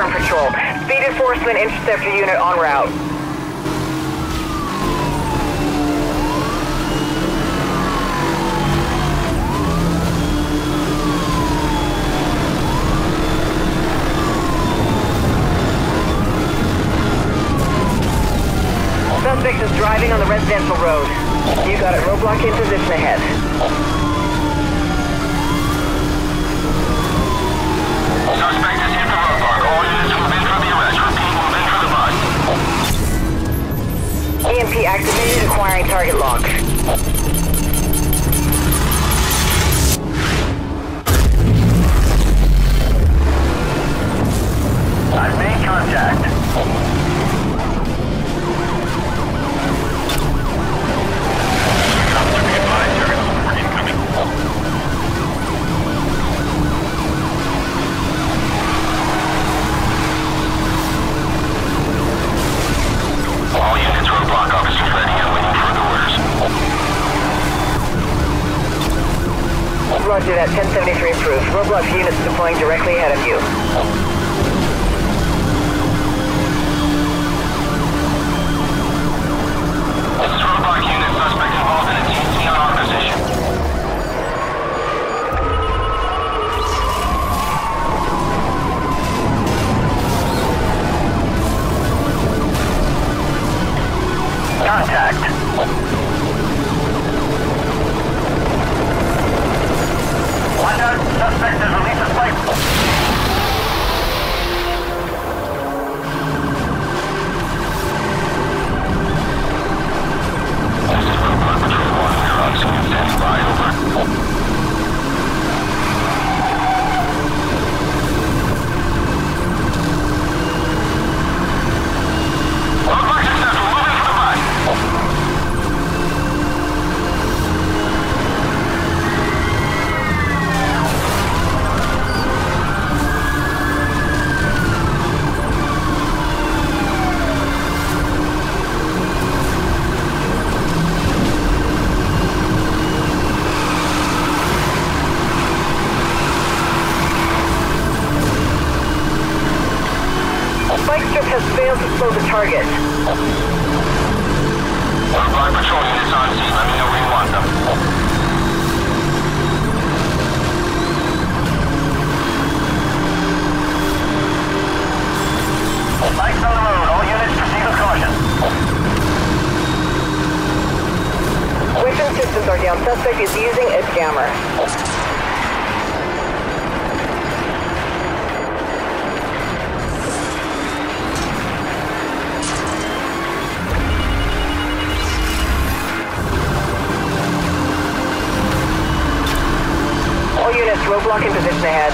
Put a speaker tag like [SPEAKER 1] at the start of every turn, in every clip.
[SPEAKER 1] Confirm patrol. Speed enforcement interceptor unit en route. Suspect is driving on the residential road. You got it. Roadblock in position ahead. Activated, acquiring target lock. Roger that, 1073 approved. Roadblock units deploying directly ahead of you.
[SPEAKER 2] This
[SPEAKER 1] failed to slow the target.
[SPEAKER 2] Roadblock patrol units on scene. Let me know where you want them. Lights on the road. All units proceed with caution.
[SPEAKER 1] Weapon systems are down. Suspect is using a jammer. Roadblock in position ahead.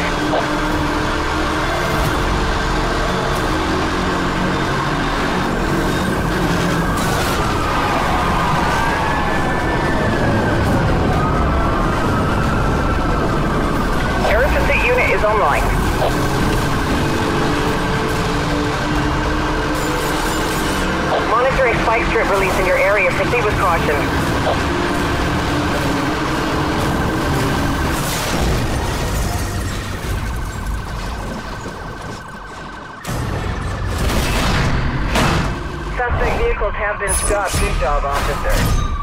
[SPEAKER 1] Air unit is online. Monitoring spike strip release in your area. Proceed with caution. Vehicles have been stopped. Good job, officer.